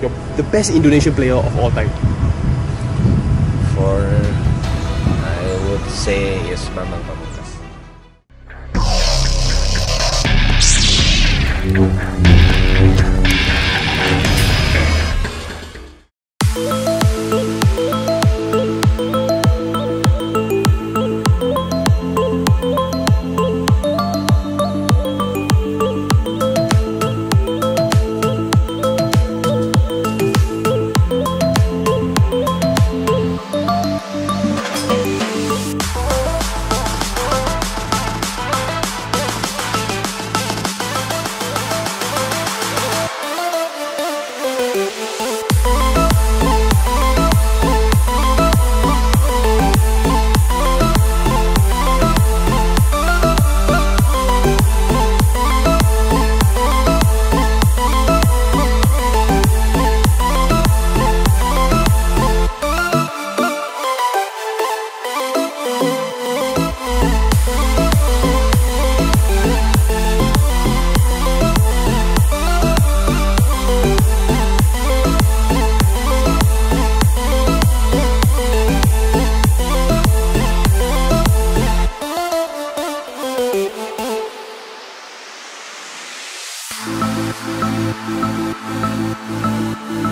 Your, the best Indonesian player of all time? For I would say is Bambang Pamungkas. Thank you.